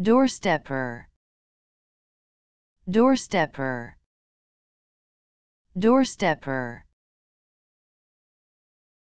doorstepper. Doorstepper. Doorstepper.